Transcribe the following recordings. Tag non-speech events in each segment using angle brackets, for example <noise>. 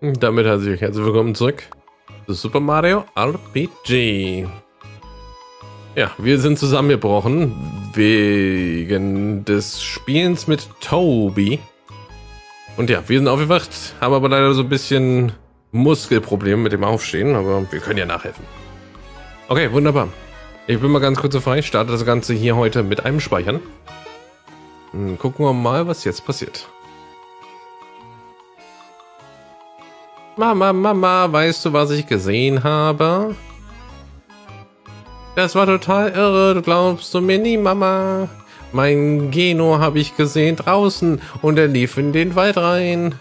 Damit herzlich willkommen zurück zu Super Mario RPG. Ja, wir sind zusammengebrochen wegen des Spielens mit Toby. Und ja, wir sind aufgewacht, haben aber leider so ein bisschen Muskelprobleme mit dem Aufstehen, aber wir können ja nachhelfen. Okay, wunderbar. Ich bin mal ganz kurz frei, starte das Ganze hier heute mit einem Speichern. Hm, gucken wir mal, was jetzt passiert. Mama, Mama, weißt du, was ich gesehen habe? Das war total irre, du glaubst du mir nie, Mama. Mein Geno habe ich gesehen draußen und er lief in den Wald rein.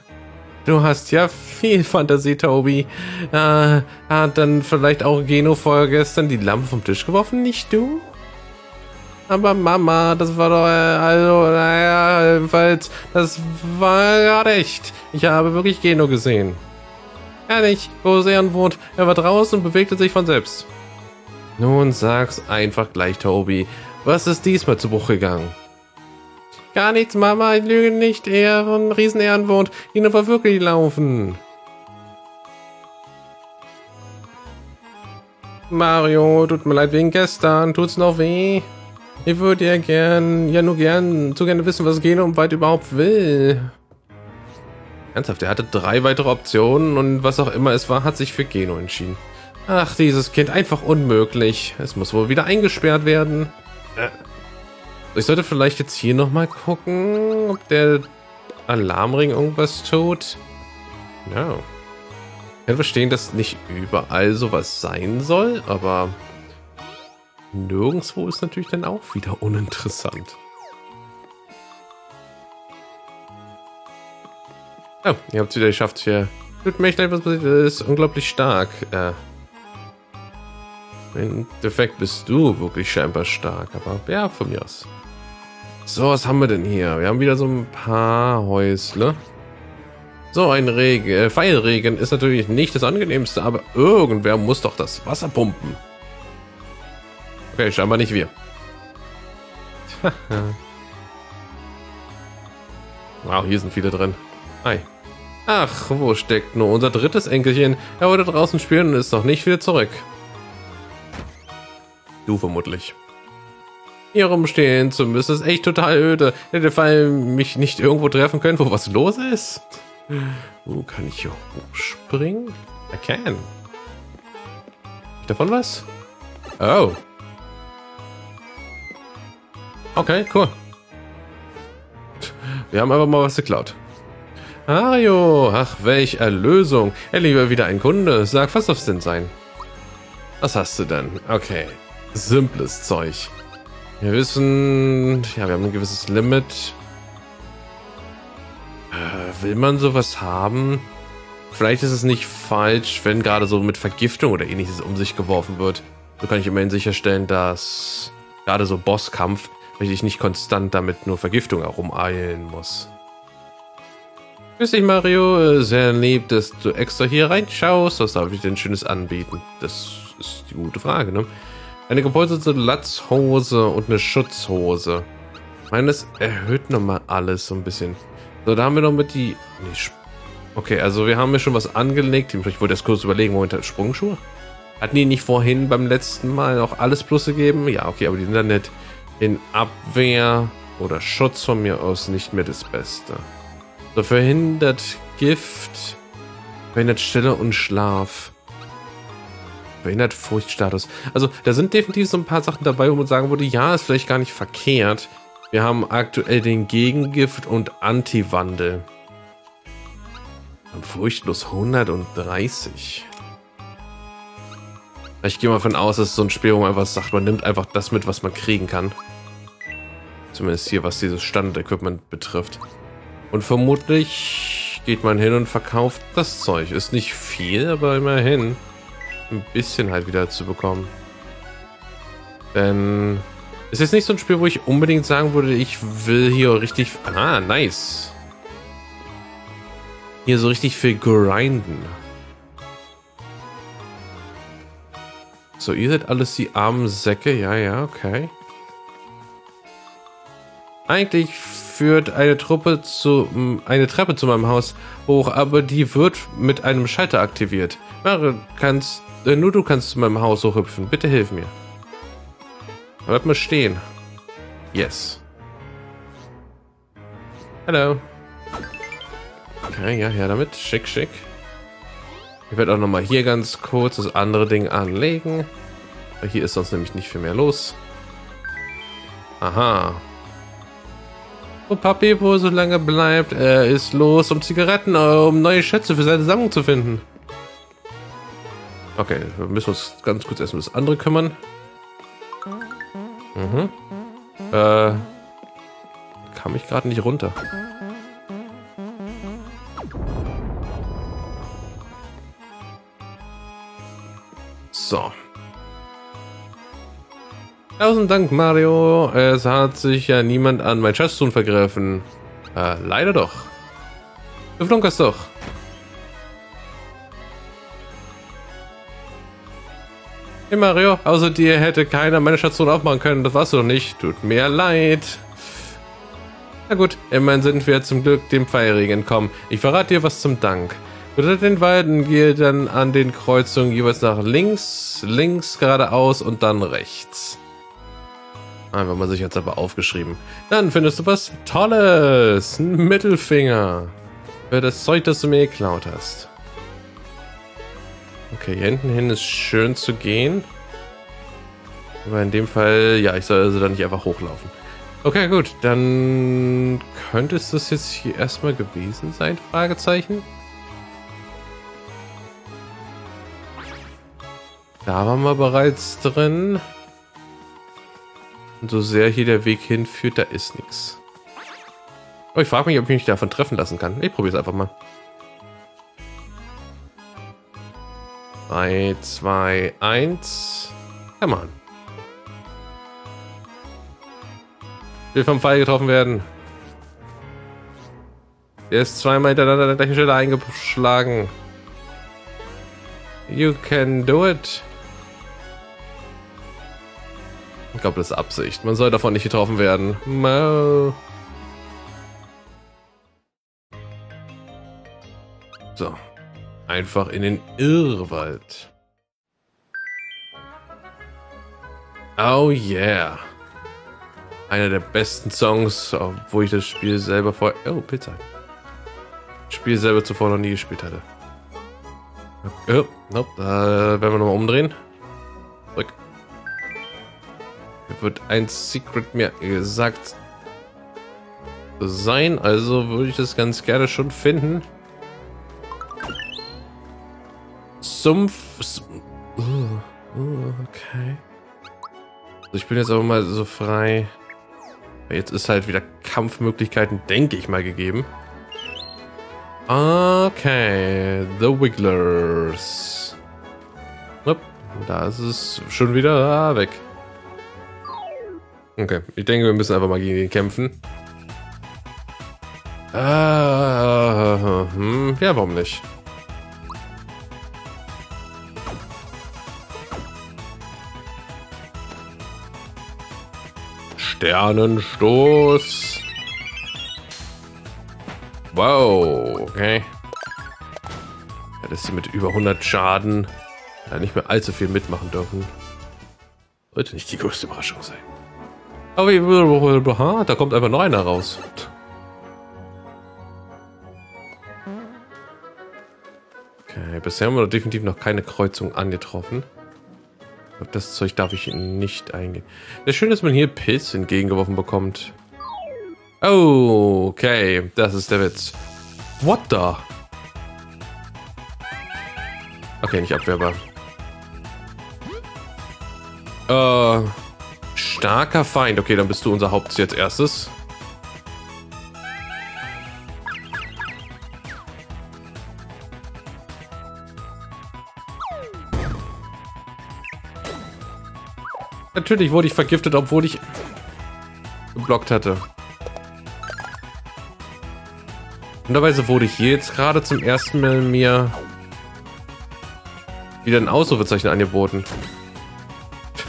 Du hast ja viel Fantasie, Toby. Äh, hat dann vielleicht auch Geno vorgestern die Lampe vom Tisch geworfen, nicht du? Aber Mama, das war doch, äh, also, naja, jedenfalls, das war gerade echt. Ich habe wirklich Geno gesehen. Ehrlich, wo Sean wohnt, er war draußen und bewegte sich von selbst. Nun sag's einfach gleich, Toby. Was ist diesmal zu Bruch gegangen? Gar nichts, Mama, ich lüge nicht. Ehren, Riesenehren wohnt. Ihn aber wirklich laufen. Mario, tut mir leid wegen gestern. Tut's noch weh? Ich würde ja gern, ja nur gern, zu gerne wissen, was Genome weit überhaupt will. Ernsthaft, er hatte drei weitere Optionen und was auch immer es war, hat sich für Geno entschieden. Ach, dieses Kind, einfach unmöglich. Es muss wohl wieder eingesperrt werden. Äh. Ich sollte vielleicht jetzt hier nochmal gucken, ob der Alarmring irgendwas tut. No. Ich kann verstehen, dass nicht überall sowas sein soll, aber nirgendwo ist natürlich dann auch wieder uninteressant. Oh, ihr habt es wieder geschafft hier. Tut mir echt leid, was passiert ist. Unglaublich stark. Äh, Im Endeffekt bist du wirklich scheinbar stark. Aber ja, von mir aus. So, was haben wir denn hier? Wir haben wieder so ein paar Häusle. So, ein Regen, äh, Pfeilregen ist natürlich nicht das angenehmste, aber irgendwer muss doch das Wasser pumpen. Okay, scheinbar nicht wir. <laughs> wow, hier sind viele drin. Hi. Ach, wo steckt nur unser drittes Enkelchen? Er wollte draußen spielen und ist noch nicht wieder zurück. Du vermutlich. Hier rumstehen zu müssen ist echt total öde. Hätte Fall mich nicht irgendwo treffen können, wo was los ist. Wo kann ich hier hochspringen? I can. Davon was? Oh. Okay, cool. Wir haben einfach mal was geklaut. Mario, ach welch Erlösung. Endlich mal wieder ein Kunde. Sag, was darf's denn sein? Was hast du denn? Okay, simples Zeug. Wir wissen, ja, wir haben ein gewisses Limit. Äh, will man sowas haben? Vielleicht ist es nicht falsch, wenn gerade so mit Vergiftung oder ähnliches um sich geworfen wird. So kann ich immerhin sicherstellen, dass gerade so Bosskampf ich nicht konstant damit nur Vergiftung herumeilen muss. Grüß dich, Mario. Sehr lieb, dass du extra hier reinschaust. Was darf ich denn Schönes anbieten? Das ist die gute Frage, ne? Eine gepolsterte Latzhose und eine Schutzhose. Ich meine, das erhöht nochmal alles so ein bisschen. So, da haben wir noch mit die... Nee, okay, also wir haben ja schon was angelegt. Ich wollte das kurz überlegen. Moment, Sprungschuhe? Hatten die nicht vorhin beim letzten Mal auch alles Plus gegeben? Ja, okay, aber die sind dann nicht in Abwehr oder Schutz von mir aus nicht mehr das Beste. So verhindert Gift, verhindert Stille und Schlaf. Verhindert Furchtstatus. Also da sind definitiv so ein paar Sachen dabei, wo man sagen würde, ja, ist vielleicht gar nicht verkehrt. Wir haben aktuell den Gegengift und Anti-Wandel. Furchtlos 130. Ich gehe mal von aus, dass so ein Spiel, wo man einfach sagt, man nimmt einfach das mit, was man kriegen kann. Zumindest hier, was dieses Standard-Equipment betrifft. Und vermutlich geht man hin und verkauft das Zeug. Ist nicht viel, aber immerhin ein bisschen halt wieder zu bekommen. Denn es ist nicht so ein Spiel, wo ich unbedingt sagen würde, ich will hier richtig... Ah, nice. Hier so richtig viel grinden. So, ihr seid alles die armen Säcke. Ja, ja, okay. Eigentlich führt eine Truppe zu eine Treppe zu meinem Haus hoch, aber die wird mit einem Schalter aktiviert. Mario, kannst äh, nur du kannst zu meinem Haus hochhüpfen. Bitte hilf mir. Bleib mal stehen. Yes. Hallo. Okay, ja, her damit. Schick, schick. Ich werde auch noch mal hier ganz kurz das andere Ding anlegen. Hier ist sonst nämlich nicht viel mehr los. Aha. Wo Papi wohl so lange bleibt, er ist los, um Zigaretten, um neue Schätze für seine Sammlung zu finden. Okay, wir müssen uns ganz kurz erst um das andere kümmern. Mhm. Äh, kam ich gerade nicht runter. So. Tausend Dank, Mario. Es hat sich ja niemand an mein Schatztun vergriffen. Äh, leider doch. Du flunkerst doch. Hey Mario, außer dir hätte keiner meine Station aufmachen können. Das warst du doch nicht. Tut mir leid. Na gut, immerhin sind wir zum Glück dem Feierregen entkommen. Ich verrate dir was zum Dank. Unter den Weiden geht dann an den Kreuzungen jeweils nach links, links, geradeaus und dann rechts. Einfach mal sich jetzt aber aufgeschrieben. Dann findest du was Tolles. Ein Mittelfinger. Für das Zeug, das du mir geklaut hast. Okay, hier hinten hin ist schön zu gehen. Aber in dem Fall, ja, ich soll also da nicht einfach hochlaufen. Okay, gut, dann könnte es das jetzt hier erstmal gewesen sein, Fragezeichen. Da waren wir bereits drin. Und so sehr hier der Weg hinführt, da ist nichts. Oh, ich frage mich, ob ich mich davon treffen lassen kann. Ich probiere es einfach mal. 3, 2, 1. Come on. Will vom Pfeil getroffen werden. Der ist zweimal hintereinander an der gleichen Stelle eingeschlagen. You can do it. Ich glaube, das ist Absicht. Man soll davon nicht getroffen werden. Mo. So. Einfach in den Irrwald. Oh yeah. Einer der besten Songs, obwohl ich das Spiel selber vor... Oh, Pizza. Das Spiel selber zuvor noch nie gespielt hatte. Oh, nope. Da werden wir nochmal umdrehen. Zurück. Wird ein Secret mir gesagt sein, also würde ich das ganz gerne schon finden. Sumpf. Uh, uh, okay. Also ich bin jetzt aber mal so frei. Jetzt ist halt wieder Kampfmöglichkeiten, denke ich mal, gegeben. Okay, The Wigglers. Da ist es schon wieder weg. Okay, ich denke, wir müssen einfach mal gegen ihn kämpfen. Ah, hm, ja, warum nicht? Sternenstoß. Wow, okay. Ja, dass sie mit über 100 Schaden ja, nicht mehr allzu viel mitmachen dürfen. Sollte nicht die größte Überraschung sein. Aber da kommt einfach noch einer raus. Okay, bisher haben wir definitiv noch keine Kreuzung angetroffen. Auf das Zeug darf ich nicht eingehen. Wäre schön, dass man hier Pilz entgegengeworfen bekommt. Oh, okay. Das ist der Witz. What the? Okay, nicht abwehrbar. Äh, starker Feind. Okay, dann bist du unser Hauptziel als erstes. Natürlich wurde ich vergiftet, obwohl ich geblockt hatte. Wunderweise wurde ich hier jetzt gerade zum ersten Mal mir wieder ein Ausrufezeichen angeboten.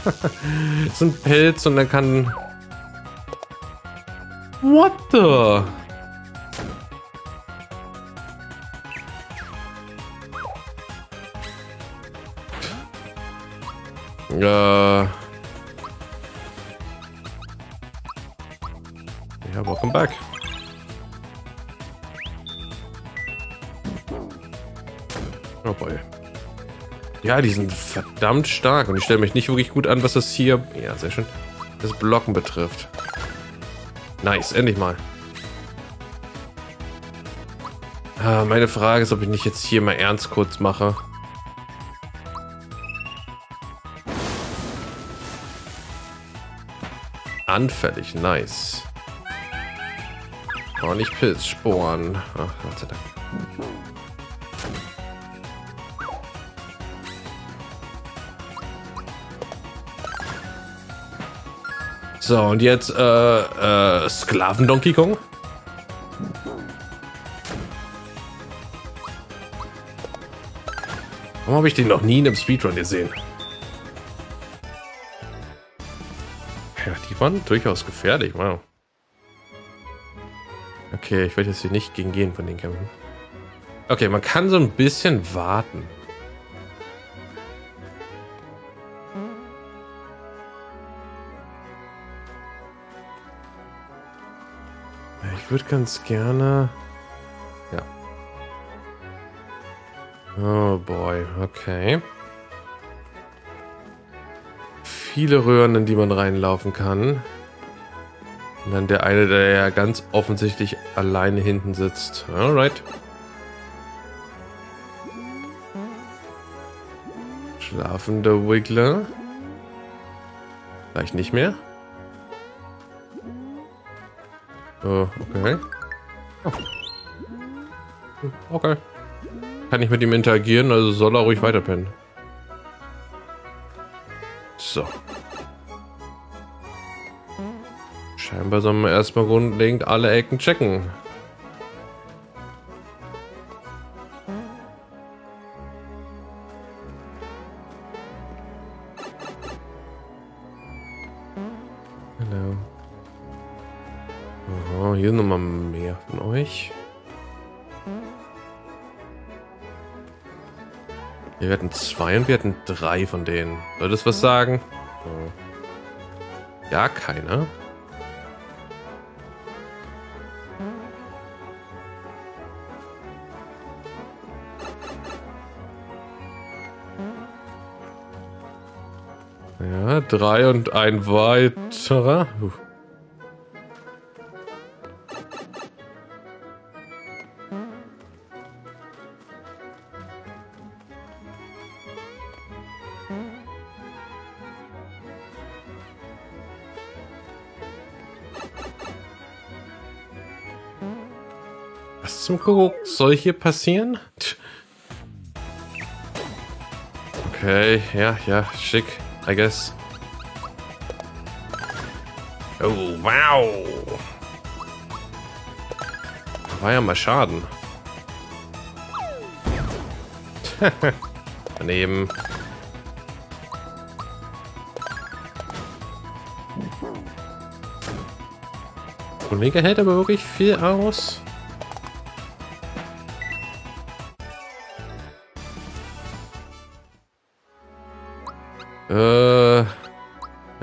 Ist ein Pilz und dann kann... What the? Äh. Ja, die sind verdammt stark und ich stelle mich nicht wirklich gut an, was das hier, ja, sehr schön, das Blocken betrifft. Nice, endlich mal. Ah, meine Frage ist, ob ich nicht jetzt hier mal ernst kurz mache. Anfällig, nice. Oh, nicht Pilzsporen. Ach, Gott sei Dank. So, und jetzt äh, äh, Sklaven Donkey Kong. Warum habe ich den noch nie in einem Speedrun gesehen? Ja, die waren durchaus gefährlich, wow. Okay, ich werde jetzt hier nicht gegen gehen von den Kämpfen. Okay, man kann so ein bisschen warten. Ich würde ganz gerne... Ja. Oh boy, okay. Viele Röhren, in die man reinlaufen kann. Und dann der eine, der ja ganz offensichtlich alleine hinten sitzt. Alright. Schlafender Wiggler. Vielleicht nicht mehr. Uh, okay. Oh. Okay. Kann ich mit ihm interagieren, also soll er ruhig weiterpennen. So. Scheinbar sollen wir erstmal grundlegend alle Ecken checken. Wir hatten zwei und wir hatten drei von denen. Soll das was sagen? Ja, keiner. Ja, drei und ein weiterer. Uh. Kuckuck soll hier passieren? Okay, ja, ja, schick, I guess. Oh, wow. War ja mal Schaden. <laughs> Daneben. Kollege hält aber wirklich viel aus. Äh,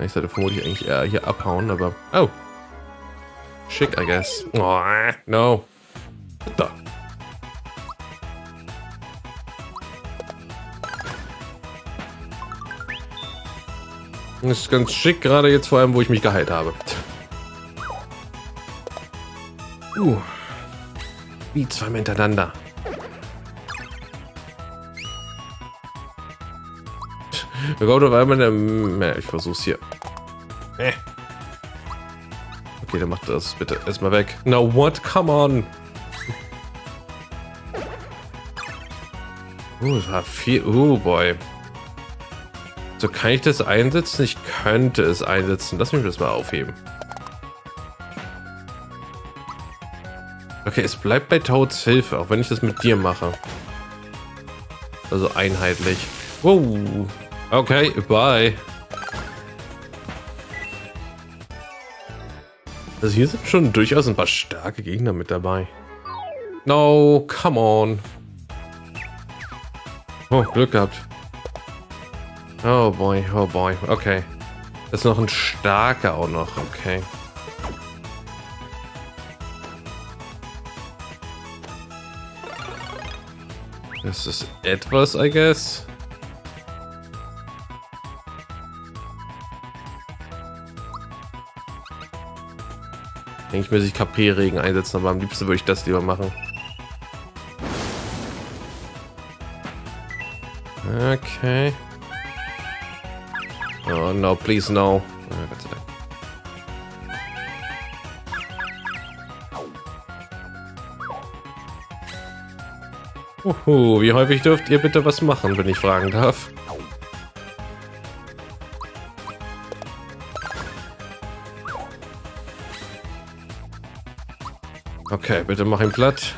ich sollte vermutlich eigentlich eher hier abhauen, aber... Oh. Schick, I guess. Oh, no. Da. Das ist ganz schick, gerade jetzt vor allem, wo ich mich geheilt habe. Uh. Wie zweimal hintereinander. Wir kommen auf einmal der... Ich versuch's hier. Okay, dann macht das bitte erstmal weg. Now what? Come on. Uh, das war viel... Uh, boy. So, kann ich das einsetzen? Ich könnte es einsetzen. Lass mich das mal aufheben. Okay, es bleibt bei Toads Hilfe, auch wenn ich das mit dir mache. Also einheitlich. Wow. Okay, bye. Also hier sind schon durchaus ein paar starke Gegner mit dabei. No, come on. Oh, Glück gehabt. Oh boy, oh boy, okay. Das ist noch ein starker auch noch, okay. Das ist etwas, I guess. Eigentlich müsste ich KP-Regen einsetzen, aber am liebsten würde ich das lieber machen. Okay. Oh no, please no. Oh, Gott sei Dank. Uhu, wie häufig dürft ihr bitte was machen, wenn ich fragen darf? Okay, bitte mach ihn platt.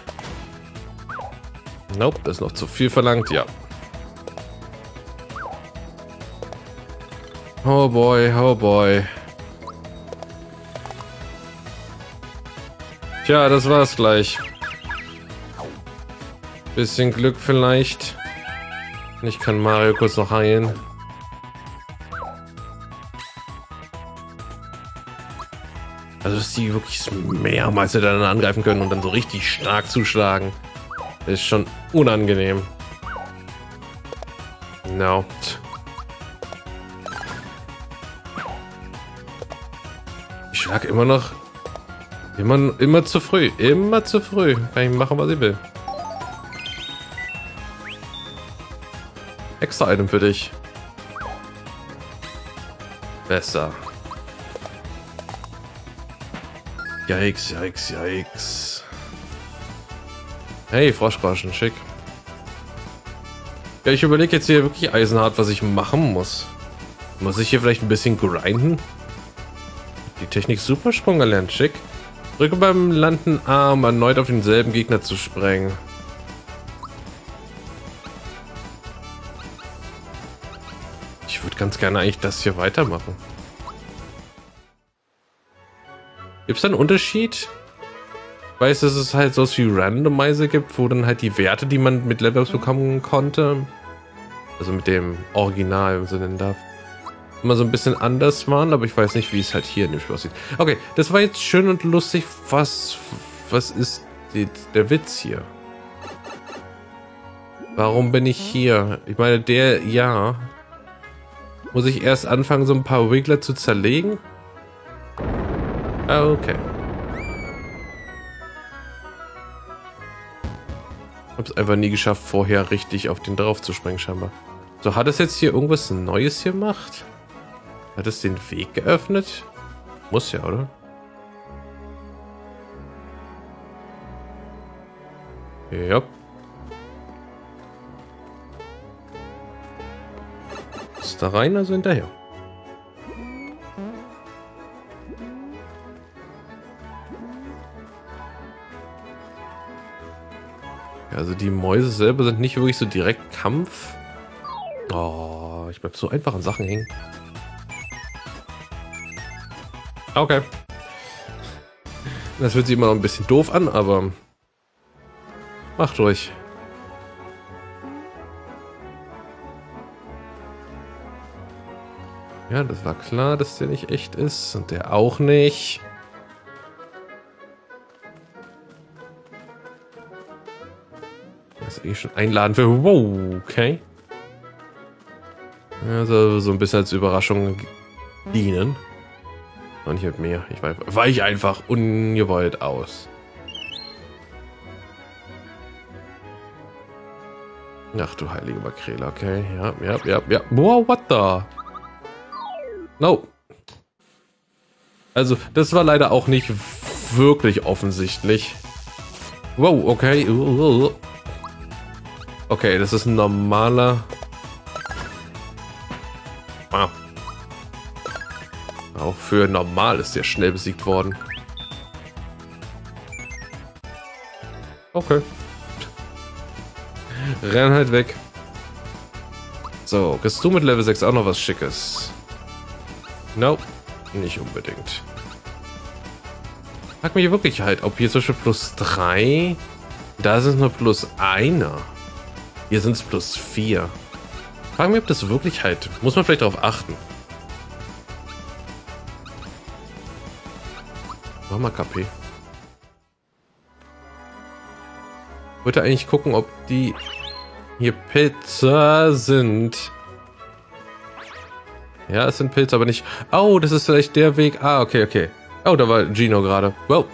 Nope, das ist noch zu viel verlangt, ja. Oh boy, oh boy. Tja, das war's gleich. Bisschen Glück vielleicht. Ich kann Mario kurz noch heilen. Dass die wirklich mehrmals dann angreifen können und dann so richtig stark zuschlagen. Ist schon unangenehm. No. Ich schlag immer noch... Immer, immer zu früh. Immer zu früh. Kann ich machen, was ich will. Extra Item für dich. Besser. Yikes, yikes, yikes. Hey, Froschgroschen, schick. Ja, ich überlege jetzt hier wirklich eisenhart, was ich machen muss. Muss ich hier vielleicht ein bisschen grinden? Die Technik Supersprung erlernt, schick. Drücke beim Landen A, um erneut auf denselben Gegner zu sprengen. Ich würde ganz gerne eigentlich das hier weitermachen. Gibt es da einen Unterschied? Ich weiß, dass es halt sowas wie Randomizer gibt, wo dann halt die Werte, die man mit Levels bekommen konnte, also mit dem Original, wenn man so nennen darf, immer so ein bisschen anders waren, aber ich weiß nicht, wie es halt hier in dem Spiel aussieht. Okay, das war jetzt schön und lustig. Was, was ist die, der Witz hier? Warum bin ich hier? Ich meine, der, ja. Muss ich erst anfangen, so ein paar Wiggler zu zerlegen? Ah, okay. Hab's einfach nie geschafft, vorher richtig auf den drauf zu springen, scheinbar. So, hat es jetzt hier irgendwas Neues gemacht? Hat es den Weg geöffnet? Muss ja, oder? Ja. Ist da rein, also hinterher. Also die Mäuse selber sind nicht wirklich so direkt Kampf. Oh, ich bleib so einfach an Sachen hängen. Okay. Das wird sich immer noch ein bisschen doof an, aber macht ruhig. Ja, das war klar, dass der nicht echt ist und der auch nicht. Eh schon einladen für. Wow, okay. Also so ein bisschen als Überraschung dienen. Und nicht mit mir. Ich weich einfach ungewollt aus. Ach du heilige Makrele, okay. Ja, ja, ja, ja. Wow, what the? No. Also, das war leider auch nicht wirklich offensichtlich. Wow, okay. Okay, das ist ein normaler... Wow. Auch für normal ist der schnell besiegt worden. Okay. Renn halt weg. So, kriegst du mit Level 6 auch noch was Schickes? Nope, nicht unbedingt. frag mich wirklich halt, ob hier zum Beispiel plus 3, da ist es nur plus 1. Hier sind es plus 4. Frag mich, ob das wirklich halt, muss man vielleicht darauf achten. Mach mal KP. Wollte eigentlich gucken, ob die hier Pilze sind. Ja, es sind Pilze, aber nicht... Oh, das ist vielleicht der Weg. Ah, okay, okay. Oh, da war Gino gerade. Wow.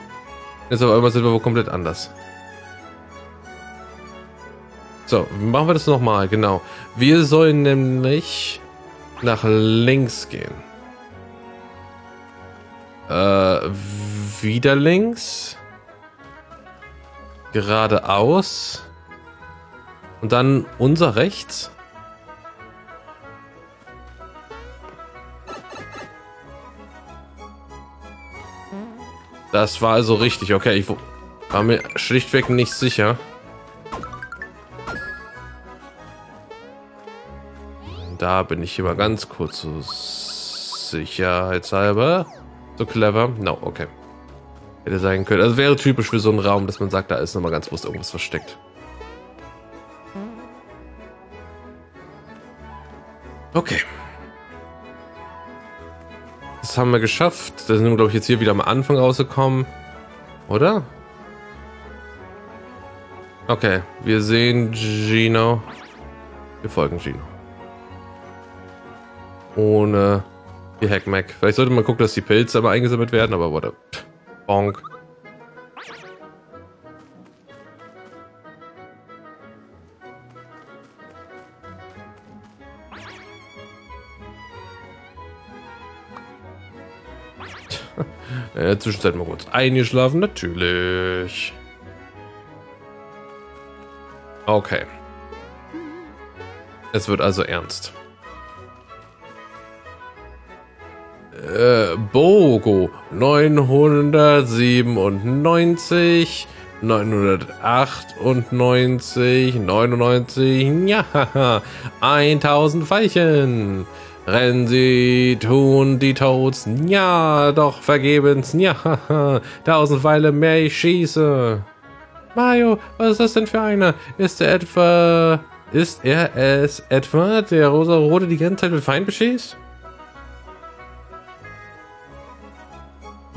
Jetzt aber immer sind wir wo komplett anders. So, machen wir das nochmal, genau. Wir sollen nämlich nach links gehen. Äh, wieder links. Geradeaus. Und dann unser rechts. Das war also richtig. Okay, ich war mir schlichtweg nicht sicher. Da bin ich immer ganz kurz so sicherheitshalber. So clever. No, okay. Hätte sein können. Also wäre typisch für so einen Raum, dass man sagt, da ist nochmal ganz bewusst irgendwas versteckt. Okay. Das haben wir geschafft. Da sind wir, glaube ich, jetzt hier wieder am Anfang rausgekommen. Oder? Okay, wir sehen Gino. Wir folgen Gino. Ohne die Hackmack. Vielleicht sollte man gucken, dass die Pilze aber eingesammelt werden, aber wurde. Bonk. <laughs> In der Zwischenzeit mal kurz eingeschlafen, natürlich. Okay. Es wird also ernst. Äh, Bogo 997 998 99 ja 1000 Veilchen Rennen sie, tun die Toads, ja, doch vergebens, ja, tausend Weile mehr ich schieße. Mario, was ist das denn für einer? Ist er etwa, ist er es etwa, der rosa-rote die ganze Zeit mit Feind beschießt?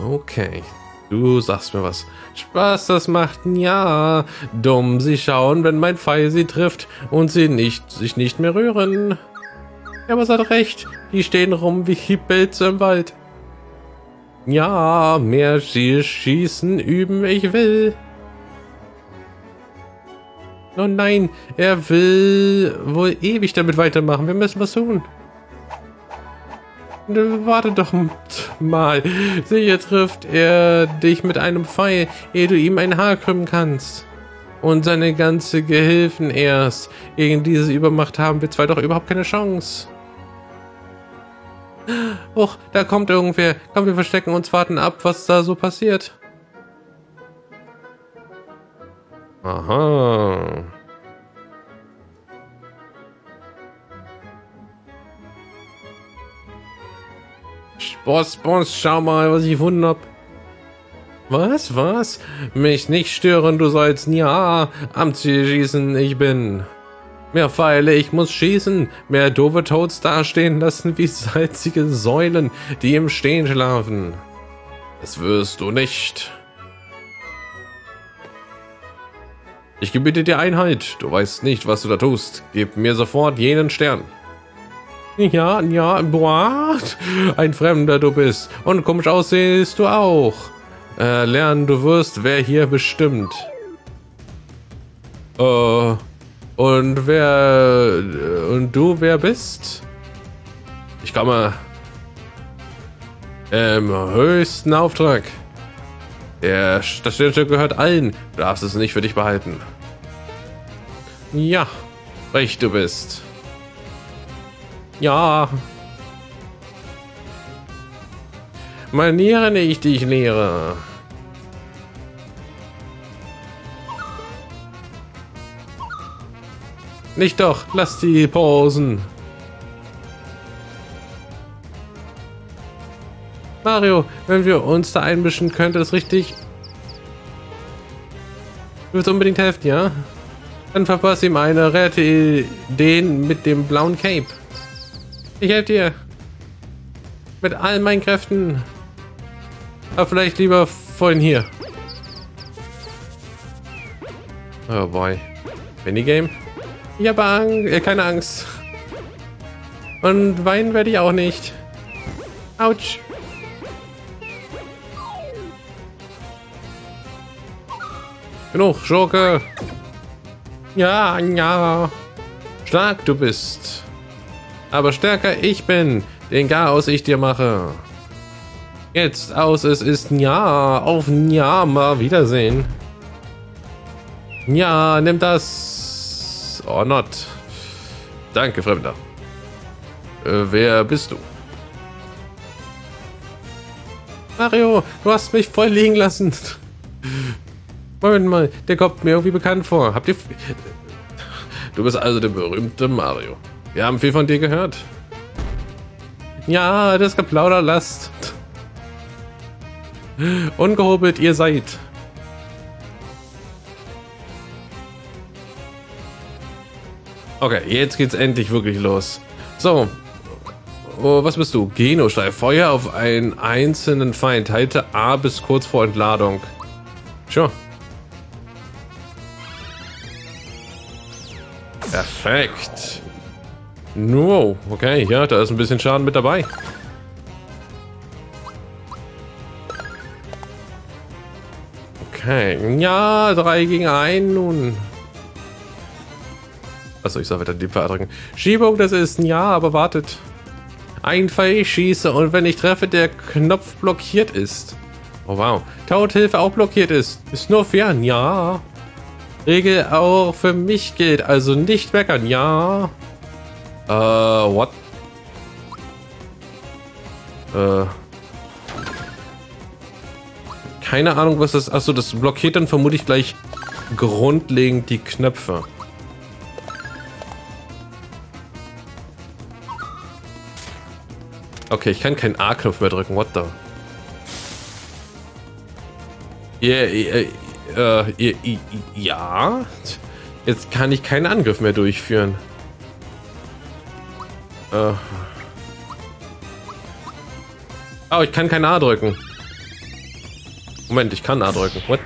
Okay, du sagst mir was. Spaß, das macht ja. Dumm sie schauen, wenn mein Pfeil sie trifft und sie nicht, sich nicht mehr rühren. Ja, aber es hat recht. Die stehen rum wie Pilze im Wald. Ja, mehr Schießen üben ich will. Oh nein, er will wohl ewig damit weitermachen. Wir müssen was tun. Warte doch mal. Sicher trifft er dich mit einem Pfeil, ehe du ihm ein Haar krümmen kannst. Und seine ganze Gehilfen erst. Gegen diese Übermacht haben wir zwei doch überhaupt keine Chance. Och, da kommt irgendwer. Komm, wir verstecken uns, warten ab, was da so passiert. Aha. Boss, Boss, schau mal, was ich gefunden hab. Was, was? Mich nicht stören, du sollst ja am Ziel schießen, ich bin. Mehr Pfeile, ich muss schießen. Mehr doofe Toads dastehen lassen wie salzige Säulen, die im Stehen schlafen. Das wirst du nicht. Ich gebiete dir Einheit. Du weißt nicht, was du da tust. Gib mir sofort jenen Stern. Ja, ja, boah. Ein Fremder du bist. Und komisch aussehst du auch. Äh, lernen du wirst, wer hier bestimmt. Äh... Und wer... Und du wer bist? Ich komme... Im höchsten Auftrag. Der, das Sternstück gehört allen. Du darfst es nicht für dich behalten. Ja, recht du bist. Ja. Manieren ich dich lehre. Nicht doch, lass die Posen. Mario, wenn wir uns da einmischen, könnte es richtig... Du willst unbedingt helfen, ja? Dann verpasse ihm eine, rette den mit dem blauen Cape. Ich helfe dir. Mit all meinen Kräften. Aber vielleicht lieber vorhin hier. Oh boy. Minigame? Ich habe Angst, äh, keine Angst. Und weinen werde ich auch nicht. Autsch. Genug, Schurke. Ja, ja. Stark du bist. Aber stärker ich bin, den Chaos ich dir mache. Jetzt aus, es ist ja. Auf ja, mal Wiedersehen. Ja, nimm das. Oh, not. Danke, Fremder. Äh, wer bist du? Mario, du hast mich voll liegen lassen. <laughs> Moment mal, der kommt mir irgendwie bekannt vor. Habt ihr... Du bist also der berühmte Mario. Wir haben viel von dir gehört. Ja, das Geplauder lasst. Ungehobelt ihr seid. Okay, jetzt geht's endlich wirklich los. So. Oh, was bist du? Genostein. Feuer auf einen einzelnen Feind. Halte A bis kurz vor Entladung. Sure. Perfekt. No, okay, ja, da ist ein bisschen Schaden mit dabei. Okay, ja, 3 gegen 1 nun. Achso, ich soll wieder die Pfeil drücken. Schiebung, das ist ein Ja, aber wartet. Ein Pfeil, schieße und wenn ich treffe, der Knopf blockiert ist. Oh wow. Tauthilfe auch blockiert ist. Ist nur fair, ja. Regel auch für mich gilt, also nicht meckern, ja. Äh, what? Äh. Keine Ahnung, was das... Achso, das blockiert dann vermutlich gleich grundlegend die Knöpfe. Okay, ich kann keinen A-Knopf mehr drücken. What the? Yeah, yeah, yeah, yeah, ja. Jetzt kann ich keinen Angriff mehr durchführen. Äh. Oh, ich kann kein A drücken. Moment, ich kann A drücken. What?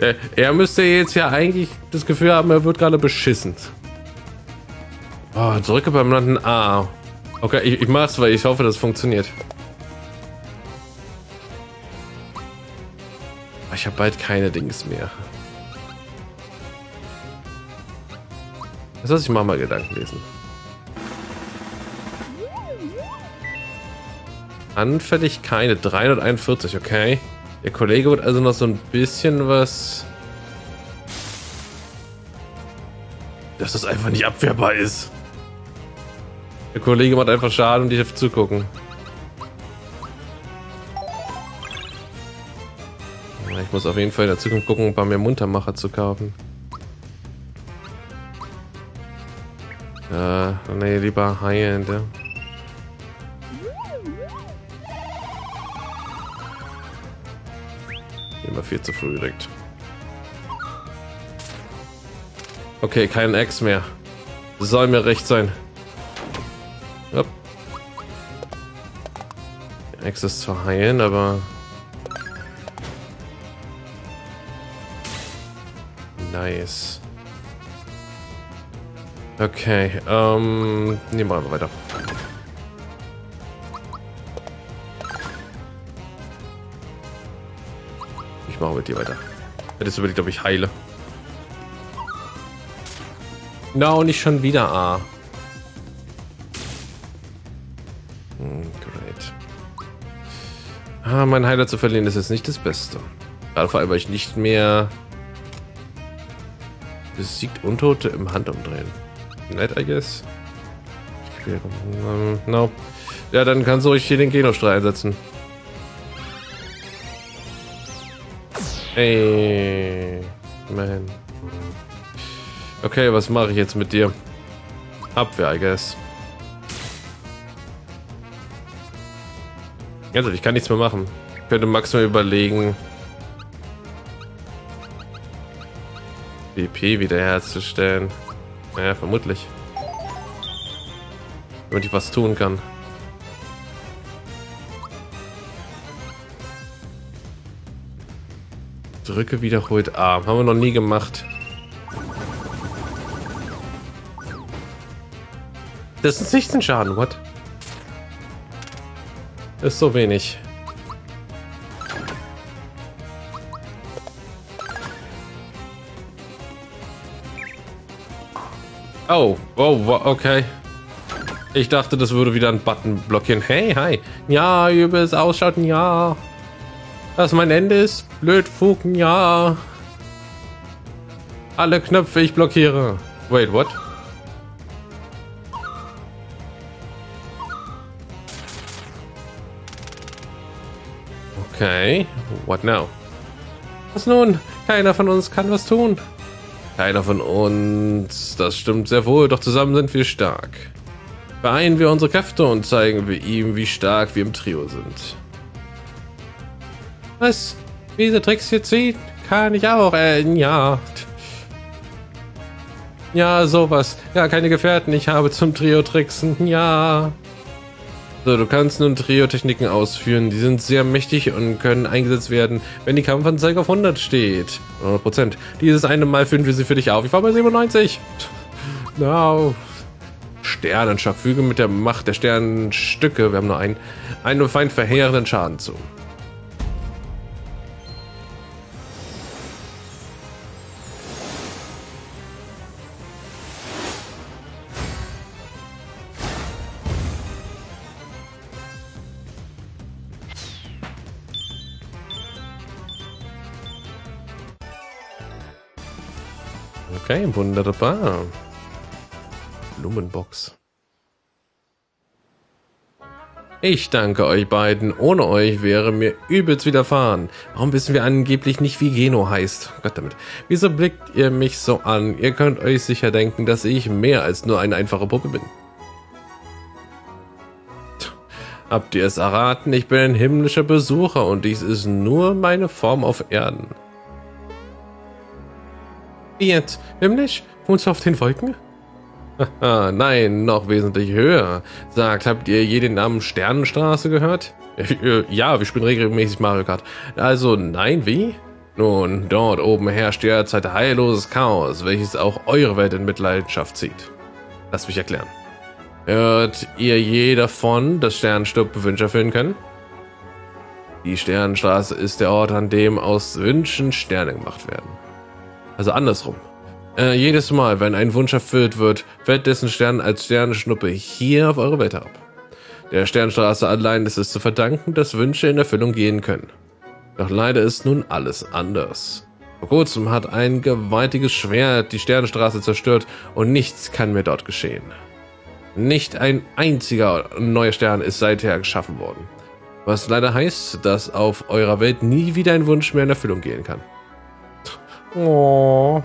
Er, er müsste jetzt ja eigentlich das Gefühl haben, er wird gerade beschissen. Oh, drücke beim Landen A. Okay, ich, ich mach's, weil ich hoffe, das funktioniert. Ich habe bald keine Dings mehr. Das lasse ich mal mal Gedanken lesen. Anfällig keine. 341, okay. Der Kollege wird also noch so ein bisschen was... Dass das einfach nicht abwehrbar ist. Der Kollege macht einfach Schaden und ich darf zugucken. Ich muss auf jeden Fall in der Zukunft gucken, ein paar mehr Muntermacher zu kaufen. Äh, nee, lieber High-End, ja. Immer viel zu früh direkt. Okay, kein Ex mehr. Soll mir recht sein. Hopp. Ex ist zwar heilen, aber... Nice. Okay, ähm... Nehmen wir einfach weiter. Ich mache mit dir weiter. Hättest überlegt, ob ich heile. No, nicht schon wieder A. Ah, mein Heiler zu verlieren ist jetzt nicht das Beste. Gerade vor allem, weil ich nicht mehr besiegt Untote im Handumdrehen. Nett, I guess. Um, no. Ja, dann kannst du ruhig hier den Genostrahl einsetzen. Ey, man. Okay, was mache ich jetzt mit dir? Abwehr, I guess. Also, ich kann nichts mehr machen. Ich könnte maximal überlegen, BP wiederherzustellen. Naja, vermutlich. Damit ich was tun kann. Drücke wiederholt A. Haben wir noch nie gemacht. Das ist 16 Schaden, what? ist so wenig. Oh, oh, okay. Ich dachte, das würde wieder einen Button blockieren. Hey, hi. Ja, übelst ausschalten, ja. Dass mein Ende ist? Blöd, Fugen, ja. Alle Knöpfe ich blockiere. Wait, what? Okay, what now? Was nun? Keiner von uns kann was tun. Keiner von uns. Das stimmt sehr wohl, doch zusammen sind wir stark. Vereinen wir unsere Kräfte und zeigen wir ihm, wie stark wir im Trio sind. Was? Diese Tricks hier zieht? Kann ich auch, äh, ja. Ja, sowas. Ja, keine Gefährten, ich habe zum Trio tricksen, ja. So, du kannst nun Trio-Techniken ausführen. Die sind sehr mächtig und können eingesetzt werden, wenn die Kampfanzeige auf 100 steht. 100%. Dieses eine Mal führen wir sie für dich auf. Ich war bei 97. No. Sternenschock. Füge mit der Macht der Sternenstücke, wir haben nur einen, einen Feind verheerenden Schaden zu. Okay, wunderbar. Blumenbox. Ich danke euch beiden. Ohne euch wäre mir übelst widerfahren. Warum wissen wir angeblich nicht, wie Geno heißt? Gott damit. Wieso blickt ihr mich so an? Ihr könnt euch sicher denken, dass ich mehr als nur eine einfache Puppe bin. Habt ihr es erraten? Ich bin ein himmlischer Besucher und dies ist nur meine Form auf Erden. Wie jetzt? Himmlisch? Wohnst du auf den Wolken? <laughs> Nein, noch wesentlich höher. Sagt, habt ihr je den Namen Sternenstraße gehört? <laughs> Ja, wir spielen regelmäßig Mario Kart. Also, nein, wie? Nun, dort oben herrscht derzeit heilloses Chaos, welches auch eure Welt in Mitleidenschaft zieht. Lasst mich erklären. Hört ihr je davon, dass Sternenstub Wünsche erfüllen können? Die Sternenstraße ist der Ort, an dem aus Wünschen Sterne gemacht werden. Also andersrum. Äh, jedes Mal, wenn ein Wunsch erfüllt wird, fällt dessen Stern als Sternenschnuppe hier auf eure Welt ab. Der Sternstraße allein ist es zu verdanken, dass Wünsche in Erfüllung gehen können. Doch leider ist nun alles anders. Vor kurzem hat ein gewaltiges Schwert die Sternenstraße zerstört und nichts kann mehr dort geschehen. Nicht ein einziger neuer Stern ist seither geschaffen worden. Was leider heißt, dass auf eurer Welt nie wieder ein Wunsch mehr in Erfüllung gehen kann. Oh.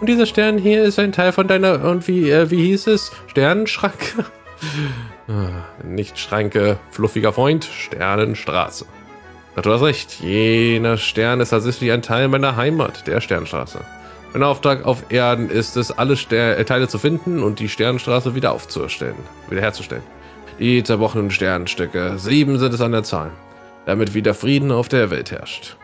Und dieser Stern hier ist ein Teil von deiner, und wie, äh, wie hieß es? Sternenschranke? <laughs> Ah, nicht Schranke, fluffiger Freund, Sternenstraße. Du hast recht, jener Stern ist tatsächlich ein Teil meiner Heimat, der Sternstraße. Mein Auftrag auf Erden ist es, alle Ster äh, Teile zu finden und die Sternstraße wieder aufzustellen, wiederherzustellen. Die zerbrochenen Sternstücke, sieben sind es an der Zahl, damit wieder Frieden auf der Welt herrscht.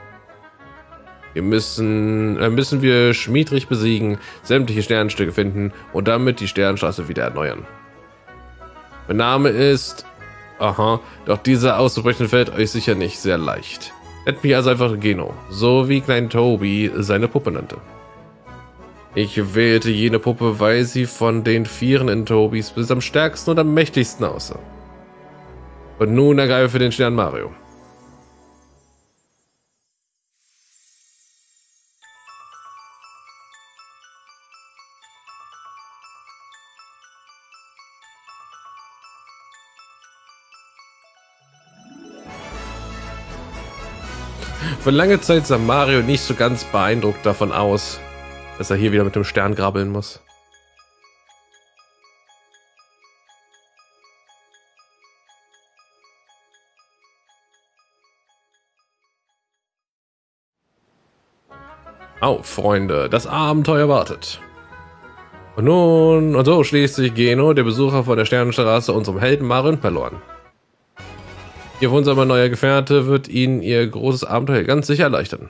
Wir müssen, äh, müssen wir Schmiedrich besiegen, sämtliche Sternenstücke finden und damit die Sternstraße wieder erneuern. Mein Name ist... Aha, doch dieser auszubrechen fällt euch sicher nicht sehr leicht. Nennt mich also einfach Geno, so wie Klein Toby seine Puppe nannte. Ich wählte jene Puppe, weil sie von den Vieren in Tobys bis am stärksten und am mächtigsten aussah. Und nun ergreife den Stern Mario. Für lange Zeit sah Mario nicht so ganz beeindruckt davon aus, dass er hier wieder mit dem Stern grabbeln muss. Auf, Freunde, das Abenteuer wartet. Und nun, und so schließt sich Geno, der Besucher von der Sternenstraße, unserem Helden Marin verloren. Ihr wundersamer neuer Gefährte wird Ihnen Ihr großes Abenteuer ganz sicher erleichtern.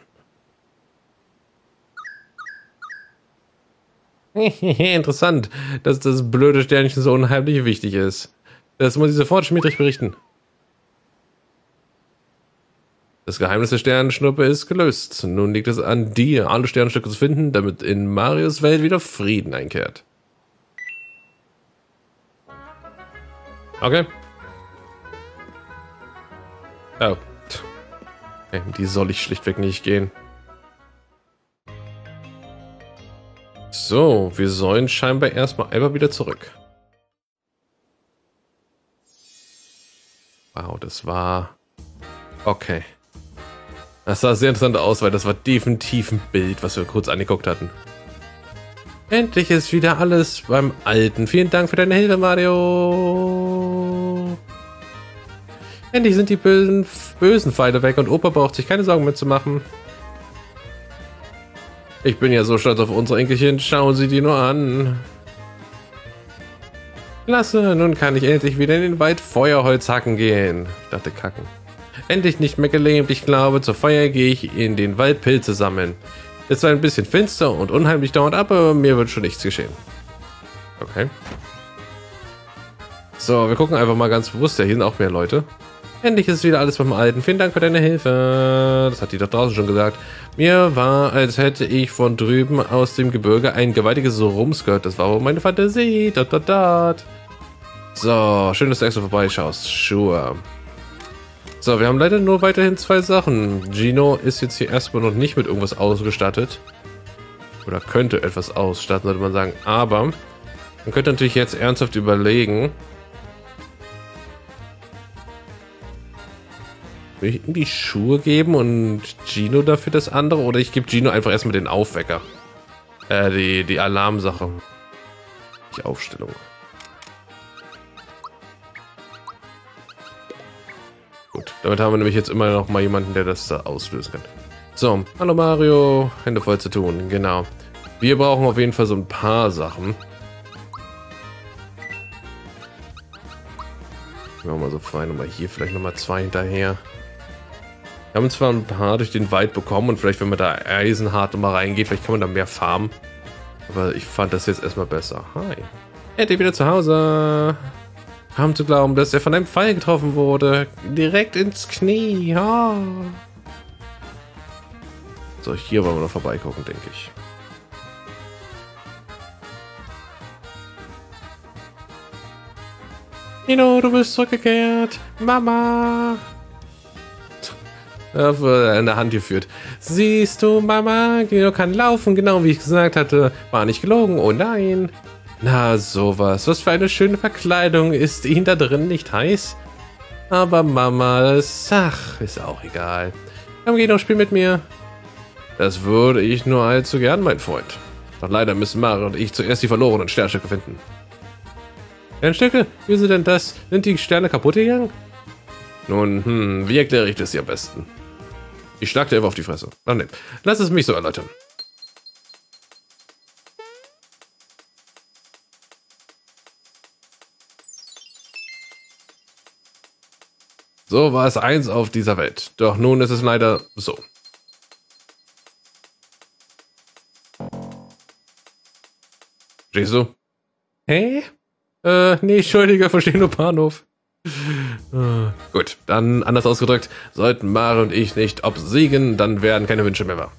<laughs> Interessant, dass das blöde Sternchen so unheimlich wichtig ist. Das muss ich sofort Schmiedrich berichten. Das Geheimnis der Sternenschnuppe ist gelöst. Nun liegt es an dir, alle Sternenstücke zu finden, damit in Marios Welt wieder Frieden einkehrt. Okay. Oh. Okay, die soll ich schlichtweg nicht gehen. So, wir sollen scheinbar erstmal einfach wieder zurück. Wow, das war... Okay. Das sah sehr interessant aus, weil das war definitiv ein Bild, was wir kurz angeguckt hatten. Endlich ist wieder alles beim Alten. Vielen Dank für deine Hilfe, Mario. Endlich sind die bösen, bösen Pfeile weg und Opa braucht sich keine Sorgen mehr zu machen. Ich bin ja so stolz auf unsere Enkelchen. Schauen Sie die nur an. Klasse, nun kann ich endlich wieder in den Wald Feuerholz hacken gehen. Ich dachte kacken. Endlich nicht mehr gelähmt. Ich glaube, zur Feuer gehe ich in den Wald Pilze sammeln. Ist zwar ein bisschen finster und unheimlich dauernd ab, aber mir wird schon nichts geschehen. Okay. So, wir gucken einfach mal ganz bewusst. Ja, hier sind auch mehr Leute. Endlich ist wieder alles beim Alten. Vielen Dank für deine Hilfe. Das hat die da draußen schon gesagt. Mir war, als hätte ich von drüben aus dem Gebirge ein gewaltiges Rums gehört. Das war aber meine Fantasie. Dot, dot, dot. So, schön, dass du extra vorbeischaust. Sure. So, wir haben leider nur weiterhin zwei Sachen. Gino ist jetzt hier erstmal noch nicht mit irgendwas ausgestattet. Oder könnte etwas ausstatten, sollte man sagen. Aber man könnte natürlich jetzt ernsthaft überlegen, Ihm die Schuhe geben und Gino dafür das andere? Oder ich gebe Gino einfach erstmal den Aufwecker. Äh, die, die Alarmsache. Die Aufstellung. Gut, damit haben wir nämlich jetzt immer noch mal jemanden, der das da auslösen kann. So, hallo Mario. Hände voll zu tun, genau. Wir brauchen auf jeden Fall so ein paar Sachen. Machen wir mal so frei, nochmal hier vielleicht nochmal zwei hinterher. Wir haben zwar ein paar durch den Wald bekommen und vielleicht, wenn man da eisenhart nochmal reingeht, vielleicht kann man da mehr farmen. Aber ich fand das jetzt erstmal besser. Hi. Endlich wieder zu Hause. Kaum zu glauben, dass er von einem Pfeil getroffen wurde. Direkt ins Knie. Oh. So, hier wollen wir noch vorbeigucken, denke ich. Nino, du bist zurückgekehrt. Mama in der Hand geführt. Siehst du, Mama, Gino kann laufen, genau wie ich gesagt hatte. War nicht gelogen, oh nein. Na, sowas. Was für eine schöne Verkleidung. Ist ihn da drin nicht heiß? Aber Mama, Sach, ist auch egal. Komm, Gino, spiel mit mir. Das würde ich nur allzu gern, mein Freund. Doch leider müssen Mara und ich zuerst die verlorenen Sternstücke finden. Sternstücke? Wieso denn das? Sind die Sterne kaputt gegangen? Nun, hm, wie erkläre ich das hier am besten? Ich schlag dir einfach auf die Fresse. Ach nee. Lass es mich so erläutern. So war es eins auf dieser Welt. Doch nun ist es leider so. Du? Hä? Äh, nee, Entschuldige, verstehe nur Bahnhof. Ah, gut, dann anders ausgedrückt, sollten Mare und ich nicht obsiegen, dann werden keine Wünsche mehr wahr.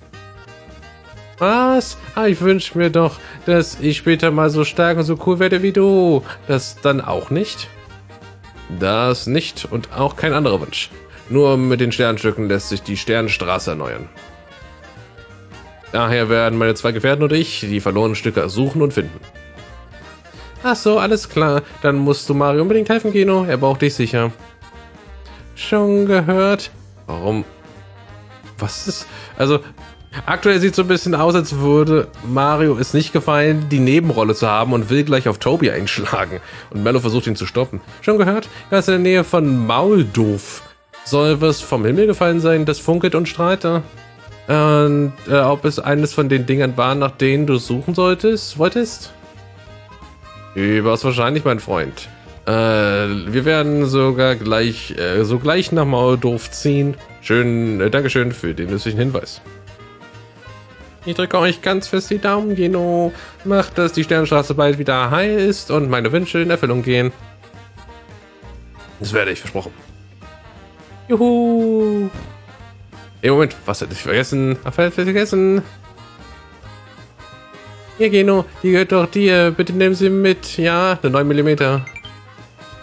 Was? Ah, ich wünsche mir doch, dass ich später mal so stark und so cool werde wie du. Das dann auch nicht? Das nicht und auch kein anderer Wunsch. Nur mit den Sternstücken lässt sich die Sternstraße erneuern. Daher werden meine zwei Gefährten und ich die verlorenen Stücke suchen und finden. Ach so, alles klar. Dann musst du Mario unbedingt helfen, Geno. Er braucht dich sicher. Schon gehört? Warum? Was ist... Also, aktuell sieht es so ein bisschen aus, als würde Mario es nicht gefallen, die Nebenrolle zu haben und will gleich auf Toby einschlagen. Und Mello versucht ihn zu stoppen. Schon gehört? Er ist in der Nähe von Mauldoof. Soll was vom Himmel gefallen sein, das funkelt und strahlt? Und äh, ob es eines von den Dingern war, nach denen du suchen solltest, wolltest? Übers wahrscheinlich, mein Freund. Äh, wir werden sogar gleich, äh, so gleich nach Maulendorf ziehen. Schön, äh, Dankeschön für den nützlichen Hinweis. Ich drücke euch ganz fest die Daumen, Geno. Macht, dass die Sternstraße bald wieder heil ist und meine Wünsche in Erfüllung gehen. Das werde ich versprochen. Juhu. Ey, Moment, was hätte ich vergessen? Ach, vergessen. Hier, Geno, die gehört doch dir. Bitte nehmen Sie mit. Ja, eine 9 mm.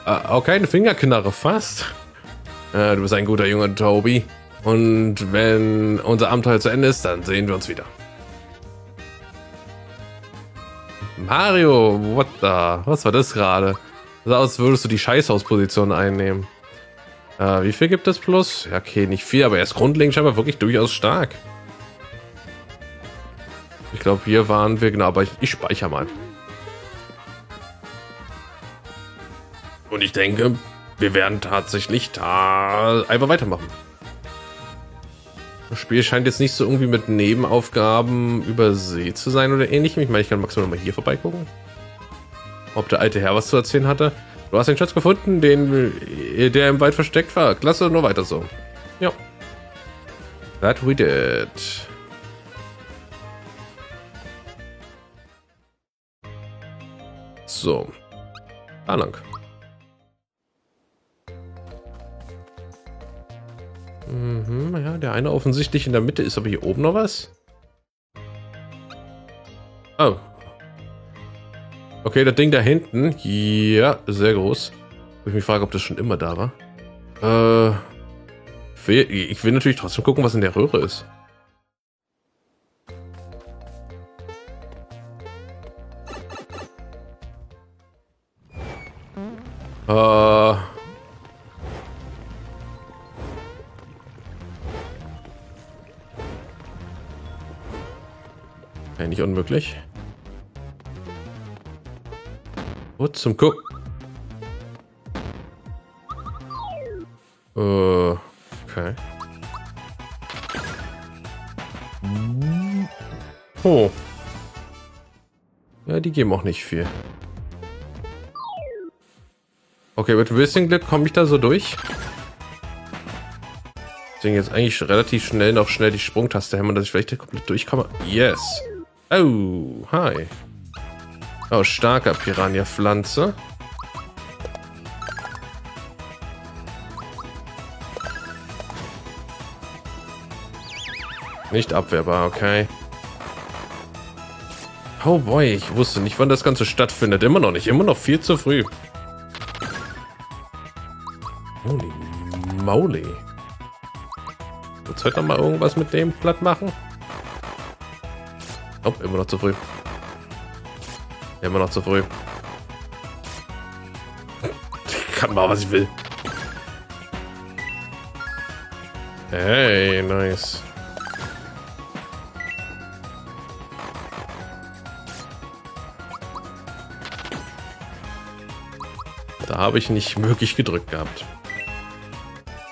Ah, okay, eine Fingerknarre, fast. Ja, du bist ein guter Junge, Toby. Und wenn unser Abenteuer zu Ende ist, dann sehen wir uns wieder. Mario, what the? Was war das gerade? Sah aus, würdest du die Scheißhausposition einnehmen. Äh, wie viel gibt es plus? Ja, okay, nicht viel, aber er ist grundlegend scheinbar wirklich durchaus stark. Ich glaube, hier waren wir, genau, aber ich, ich speichere mal. Und ich denke, wir werden tatsächlich da einfach weitermachen. Das Spiel scheint jetzt nicht so irgendwie mit Nebenaufgaben übersee zu sein oder ähnlichem. Ich meine, ich kann maximal mal hier vorbeigucken. Ob der alte Herr was zu erzählen hatte. Du hast den Schatz gefunden, den, der im Wald versteckt war. Klasse, nur weiter so. Ja. That we did. So. Da lang. Mhm, ja, der eine offensichtlich in der Mitte ist, aber hier oben noch was? Oh. Okay, das Ding da hinten. Ja, sehr groß. Ich mich frage, ob das schon immer da war. Äh, ich will natürlich trotzdem gucken, was in der Röhre ist. Äh... Nicht unmöglich. Wo zum Guck. Äh, okay. Oh. Ja, die geben auch nicht viel. Okay, mit ein bisschen Glück komme ich da so durch. Deswegen jetzt eigentlich relativ schnell noch schnell die Sprungtaste hämmern, dass ich vielleicht komplett durchkomme. Yes. Oh, hi. Oh, starker Piranha-Pflanze. Nicht abwehrbar, okay. Oh boy, ich wusste nicht, wann das Ganze stattfindet. Immer noch nicht, immer noch viel zu früh. Holy moly. Willst du heute noch mal irgendwas mit dem platt machen? Oh, immer noch zu früh. Immer noch zu früh. Ich kann mal, was ich will. Hey, nice. Da habe ich nicht möglich gedrückt gehabt.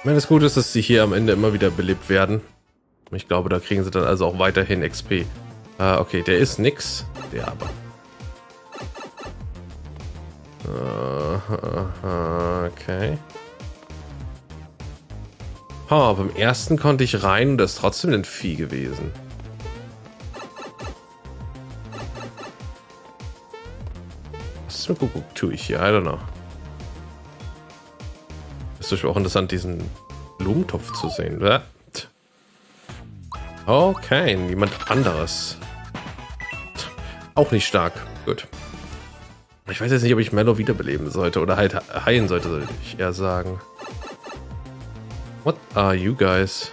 Meine, das Gute ist, dass sie hier am Ende immer wieder belebt werden. Ich glaube, da kriegen sie dann also auch weiterhin XP. Ah, okay, der ist nix. Der aber. Uh, okay. Oh, beim ersten konnte ich rein und das ist trotzdem ein Vieh gewesen. Was mit Kuckuck tue ich hier? I don't know. Ist doch auch interessant, diesen Blumentopf zu sehen. Okay, niemand anderes. Auch nicht stark. Gut. Ich weiß jetzt nicht, ob ich Mello wiederbeleben sollte oder halt heilen sollte, sollte ich eher sagen. What are you guys?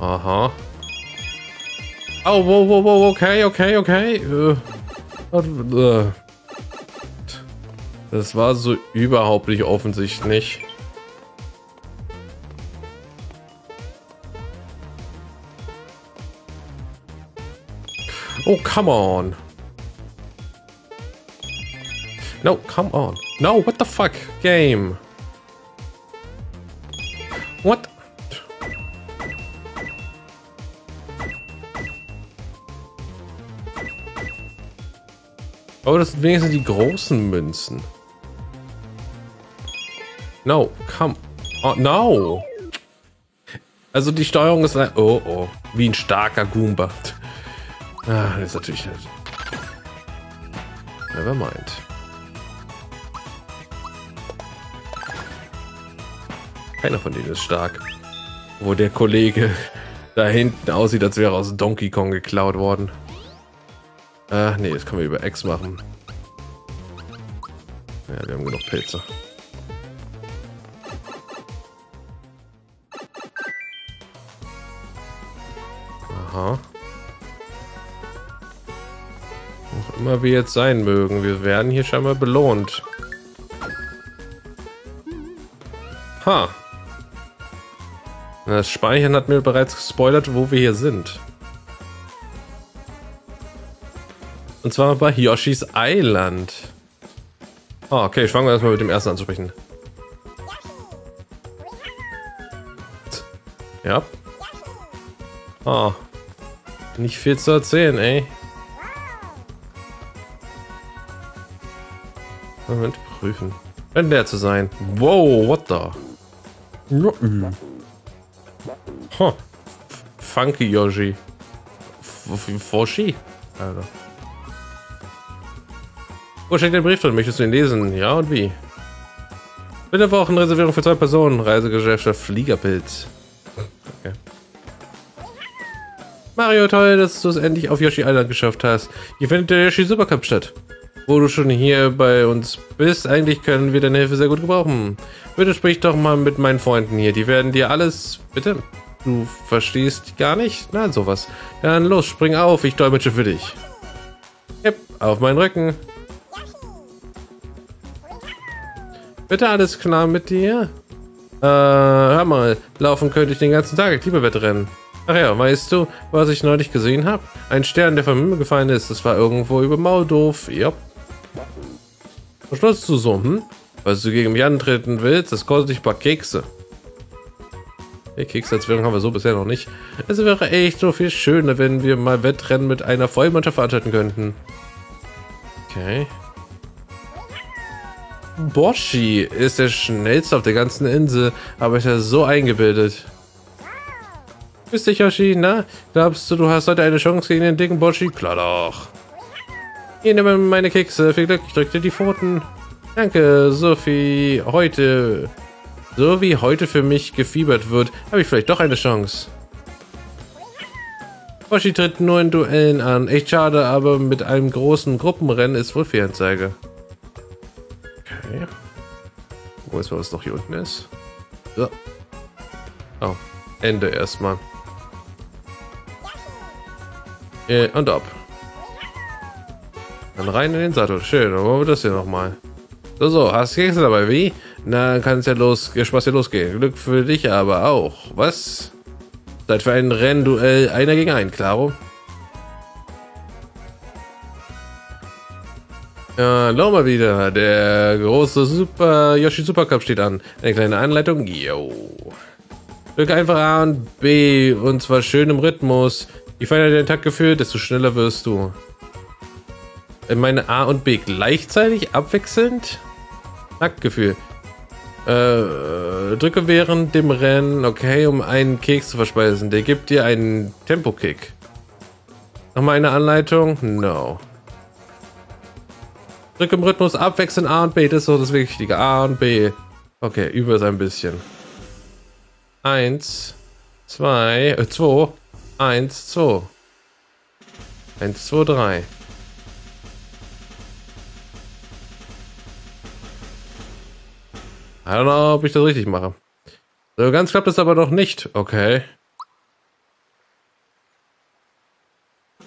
Aha. Oh, wow, wow, wow, okay, okay, okay. Uh, das war so überhaupt nicht offensichtlich. Oh, come on. No, come on. No, what the fuck? Game. What? Aber das sind wenigstens die großen Münzen. No, come. Oh, no. Also die Steuerung ist... Oh, oh. Wie ein starker Goomba. Ah, das ist natürlich... Never mind. Keiner von denen ist stark. Wo der Kollege da hinten aussieht, als wäre aus Donkey Kong geklaut worden. Ah, nee, das können wir über X machen. Ja, wir haben genug Pilze. Immer wir jetzt sein mögen, wir werden hier scheinbar belohnt. Ha. Das Speichern hat mir bereits gespoilert, wo wir hier sind. Und zwar bei Yoshis Island. Oh, okay, ich fange erstmal mit dem ersten an zu sprechen. Ja. Oh. Nicht viel zu erzählen, ey. Moment, prüfen. Wenn der zu sein. Wow, what the? Huh. Funky Yoshi. Foshi? Alter. Wo steckt der Brief drin? Möchtest du ihn lesen? Ja und wie? Bitte Wochenreservierung für zwei Personen. Reisegeschäfte Fliegerpilz. Okay. Mario, toll, dass du es endlich auf Yoshi Island geschafft hast. Hier findet der Yoshi Supercup statt. Wo du schon hier bei uns bist, eigentlich können wir deine Hilfe sehr gut gebrauchen. Bitte sprich doch mal mit meinen Freunden hier. Die werden dir alles... Bitte? Du verstehst gar nicht? Na, sowas. Dann los, spring auf, ich dolmetsche für dich. Yep, auf meinen Rücken. Bitte alles klar mit dir? Äh, hör mal, laufen könnte ich den ganzen Tag, ich liebe Wettrennen. Ach ja, weißt du, was ich neulich gesehen habe? Ein Stern, der vom Himmel gefallen ist. Das war irgendwo über Maudorf. Ja. Was schlossst du so, hm? Weil du gegen mich antreten willst, das kostet dich ein paar Kekse. Okay, Kekse als Währung haben wir so bisher noch nicht. Es wäre echt so viel schöner, wenn wir mal Wettrennen mit einer Vollmannschaft veranstalten könnten. Okay. Boshi ist der schnellste auf der ganzen Insel, aber ist ja so eingebildet. Grüß dich, Yoshi. Na, glaubst du, du hast heute eine Chance gegen den dicken Boshi? Klar doch. Hier, nimm meine Kekse. Viel Glück, ich drück dir die Pfoten. Danke, Sophie. Heute so wie heute für mich gefiebert wird, habe ich vielleicht doch eine Chance. Hoshi tritt nur in Duellen an. Echt schade, aber mit einem großen Gruppenrennen ist wohl Fehlanzeige. Okay. Wo ist was noch hier unten ist? So. Oh, Ende erstmal. Äh, und ab. Dann rein in den Sattel. Schön, dann wollen wir das hier nochmal. So, so, hast du Kekse dabei, wie? Na, kann es ja los, Spaß ja losgehen. Glück für dich aber auch. Was? Seid für ein Rennduell einer gegen einen, klaro? Ja, noch mal wieder. Der große Super Yoshi Super Cup steht an. Eine kleine Anleitung. Yo. Drücke einfach A und B und zwar schön im Rhythmus. Je feiner der Takt geführt, desto schneller wirst du. Meine A und B gleichzeitig abwechselnd? Taktgefühl. Äh, drücke während dem Rennen, okay, um einen Keks zu verspeisen. Der gibt dir einen Tempo-Kick. Nochmal eine Anleitung? No. Drücke im Rhythmus abwechselnd A und B, das ist so das Wichtige. A und B. Okay, über es ein bisschen. Eins, zwei, äh, zwei, eins, zwei. Eins, zwei, drei. I don't know, ob ich das richtig mache. So ganz klappt es aber noch nicht. Okay.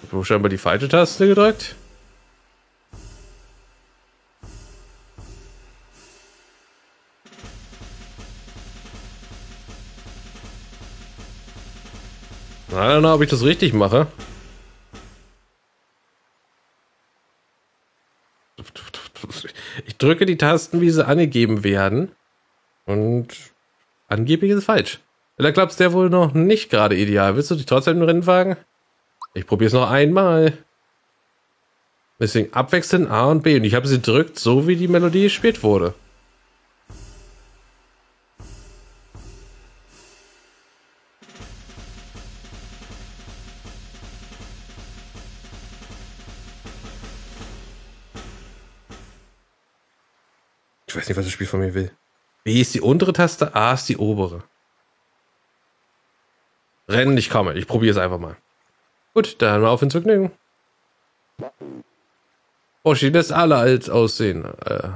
Ich habe scheinbar die falsche Taste gedrückt. I don't know, ob ich das richtig mache. Ich drücke die Tasten, wie sie angegeben werden. Und angeblich ist es falsch. Da klappt der wohl noch nicht gerade ideal. Willst du dich trotzdem im Rennen wagen? Ich probiere es noch einmal. Deswegen abwechselnd A und B. Und ich habe sie drückt, so wie die Melodie gespielt wurde. Ich weiß nicht, was das Spiel von mir will. B ist die untere Taste, A ist die obere. Rennen, ich komme. Ich probiere es einfach mal. Gut, dann mal auf ins Vergnügen. Hoshi lässt alle alt aussehen. Äh.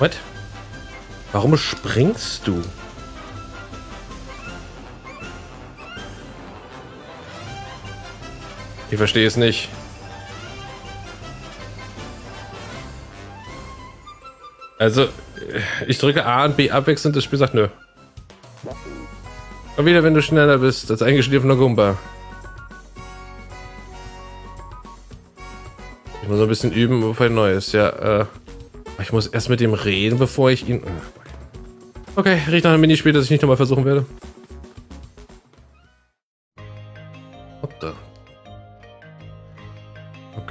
What? Warum springst du? Ich verstehe es nicht. Also, ich drücke A und B abwechselnd, das Spiel sagt nö. Und wieder, wenn du schneller bist, als eingeschliffener Gumba. Ich muss ein bisschen üben, bevor ein neues. Ja, äh, ich muss erst mit dem reden, bevor ich ihn... Okay, riecht nach einem Minispiel, das ich nicht nochmal versuchen werde.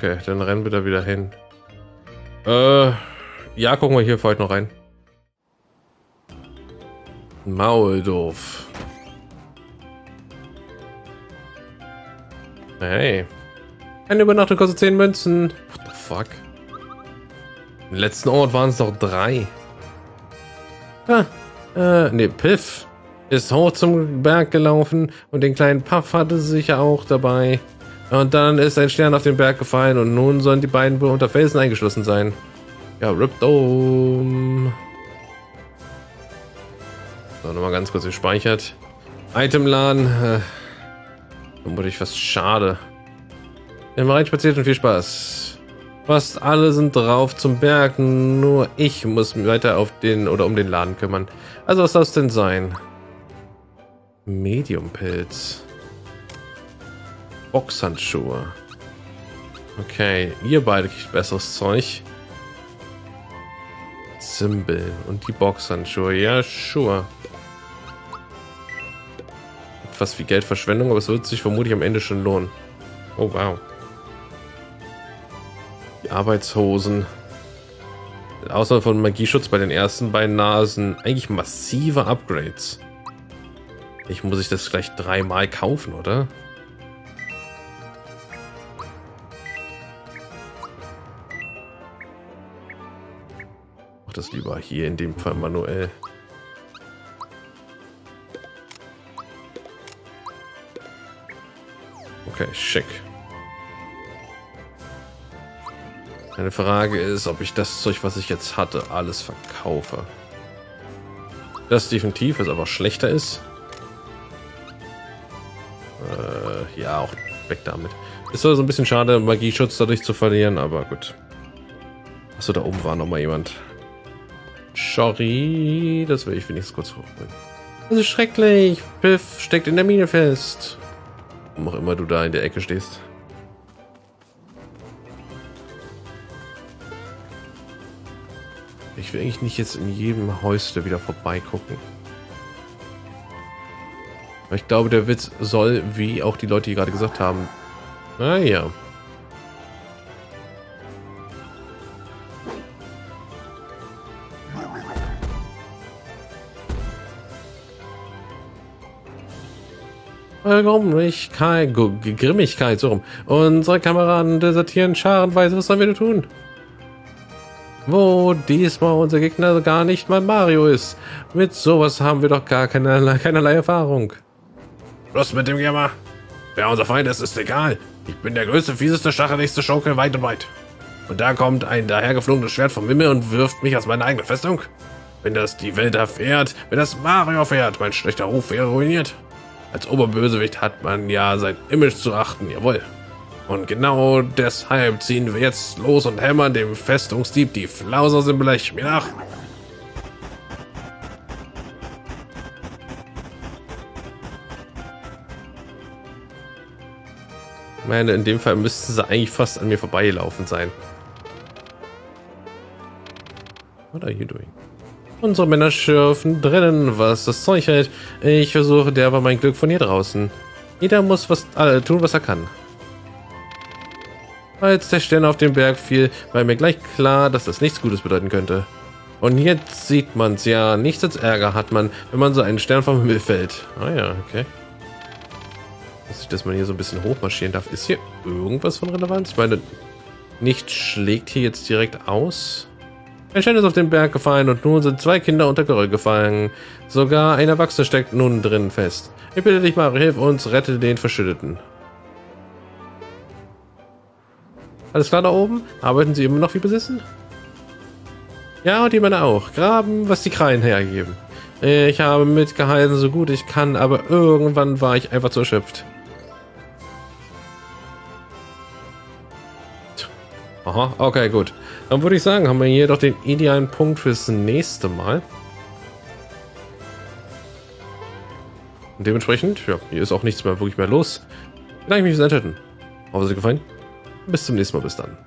Okay, dann rennen wir da wieder hin. Äh, ja, gucken wir hier vielleicht noch rein. Mauldorf. Hey. Eine Übernachtung kostet 10 Münzen. What the fuck? Im letzten Ort waren es doch drei. Ah, äh, ne, Piff ist hoch zum Berg gelaufen und den kleinen Puff hatte sie sicher auch dabei. Und dann ist ein Stern auf den Berg gefallen und nun sollen die beiden wohl unter Felsen eingeschlossen sein. Ja, Rip. So, nochmal ganz kurz gespeichert. Itemladen. Äh, vermutlich fast schade. Wir haben reinspaziert und viel Spaß. Fast alle sind drauf zum Berg, nur ich muss weiter auf den oder um den Laden kümmern. Also was soll es denn sein? Medium-Pilz. Boxhandschuhe. Okay, ihr beide kriegt besseres Zeug. Zimbeln und die Boxhandschuhe. Ja, sure. Etwas wie Geldverschwendung, aber es wird sich vermutlich am Ende schon lohnen. Oh, wow. Die Arbeitshosen. Außer von Magieschutz bei den ersten beiden Nasen eigentlich massive Upgrades. Ich muss ich das gleich dreimal kaufen, oder? Das lieber hier in dem Fall manuell. Okay, schick. Meine Frage ist, ob ich das Zeug, was ich jetzt hatte, alles verkaufe. Das definitiv, was aber schlechter ist. Äh, ja, auch weg damit. Ist so ein bisschen schade, Magieschutz dadurch zu verlieren, aber gut. Achso, da oben war noch mal jemand. Sorry, das will ich wenigstens kurz hochbringen. Das ist schrecklich. Piff steckt in der Mine fest. Warum auch immer du da in der Ecke stehst. Ich will eigentlich nicht jetzt in jedem Häusle wieder vorbeigucken. ich glaube, der Witz soll, wie auch die Leute hier gerade gesagt haben, naja, ah, Grimmigkeit, Grimmigkeit, so rum. Unsere Kameraden desertieren scharenweise. Was sollen wir tun? Wo diesmal unser Gegner gar nicht mal Mario ist. Mit sowas haben wir doch gar keine, keinerlei Erfahrung. Schluss mit dem Jammer. Wer unser Feind ist, ist egal. Ich bin der größte, fieseste, stacheligste Schurke weit und weit. Und da kommt ein dahergeflogenes Schwert vom Himmel und wirft mich aus meiner eigenen Festung. Wenn das die Welt erfährt, wenn das Mario erfährt, mein schlechter Ruf wäre ruiniert. Als Oberbösewicht hat man ja sein Image zu achten, jawohl. Und genau deshalb ziehen wir jetzt los und hämmern dem Festungsdieb die Flauser aus dem Blech. Mir nach! Ich meine, in dem Fall müssten sie eigentlich fast an mir vorbeigelaufen sein. What are you doing? Unsere Männer schürfen drinnen, was das Zeug hält. Ich versuche derweil mein Glück von hier draußen. Jeder muss was äh, tun, was er kann. Als der Stern auf den Berg fiel, war mir gleich klar, dass das nichts Gutes bedeuten könnte. Und jetzt sieht man's ja. Nichts als Ärger hat man, wenn man so einen Stern vom Himmel fällt. Ah ja, okay. Dass man hier so ein bisschen hochmarschieren darf. Ist hier irgendwas von Relevanz? Ich meine, nichts schlägt hier jetzt direkt aus. Ein Stein ist auf den Berg gefallen und nun sind zwei Kinder unter Geröll gefallen. Sogar ein Erwachsener steckt nun drin fest. Ich bitte dich, Mario, hilf uns, rette den Verschütteten. Alles klar da oben? Arbeiten sie immer noch wie besessen? Ja, und die Männer auch. Graben, was die Krallen hergeben. Ich habe mitgehalten, so gut ich kann, aber irgendwann war ich einfach zu erschöpft. Aha, okay, gut. Dann würde ich sagen, haben wir hier doch den idealen Punkt fürs nächste Mal. Und dementsprechend, ja, hier ist auch nichts mehr wirklich mehr los. Bedanke mich fürs Einschalten. Hoffe, es hat gefallen. Bis zum nächsten Mal. Bis dann.